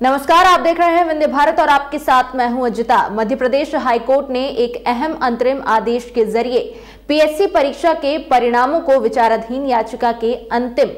नमस्कार, आप देख रहे हैं वंदे भारत और आपके साथ मैं हूँ अजिता। मध्य प्रदेश हाईकोर्ट ने एक अहम अंतरिम आदेश के ज़रिए पीएससी परीक्षा के परिणामों को विचाराधीन याचिका के अंतिम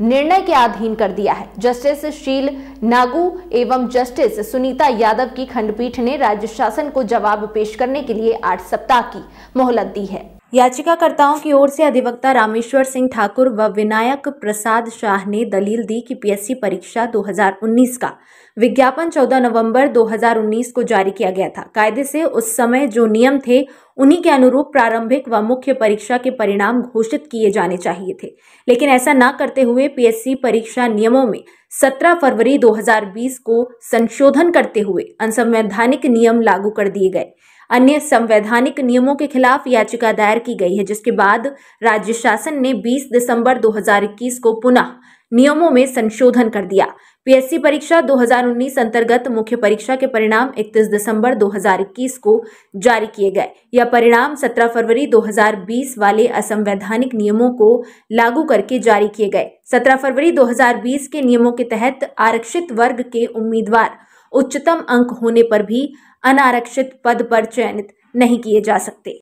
निर्णय के अधीन कर दिया है। जस्टिस शील नागू एवं जस्टिस सुनीता यादव की खंडपीठ ने राज्य शासन को जवाब पेश करने के लिए आठ सप्ताह की मोहलत दी है। याचिकाकर्ताओं की ओर से अधिवक्ता रामेश्वर सिंह ठाकुर व विनायक प्रसाद शाह ने दलील दी कि पीएससी परीक्षा 2019 का विज्ञापन 14 नवंबर 2019 को जारी किया गया था। कायदे से उस समय जो नियम थे, उन्हीं के अनुरूप प्रारंभिक व मुख्य परीक्षा के परिणाम घोषित किए जाने चाहिए थे। लेकिन ऐसा न करते हुए पीएससी परीक्षा नियमों में 17 फरवरी 2020 को संशोधन करते हुए अनसंवैधानिक नियम लागू कर दिए गए। अन्य संवैधानिक नियमों के खिलाफ याचिका दायर की गई है, जिसके बाद राज्य शासन ने 20 दिसंबर 2021 को पुनः नियमों में संशोधन कर दिया। पीएससी परीक्षा 2019 अंतर्गत मुख्य परीक्षा के परिणाम 31 दिसंबर 2021 को जारी किए गए। यह परिणाम 17 फरवरी 2020 वाले असंवैधानिक नियमों को लागू करके जारी किए गए। 17 फरवरी 2020 के नियमों के तहत आरक्षित वर्ग के उम्मीदवार उच्चतम अंक होने पर भी अनारक्षित पद पर चयनित नहीं किए जा सकते।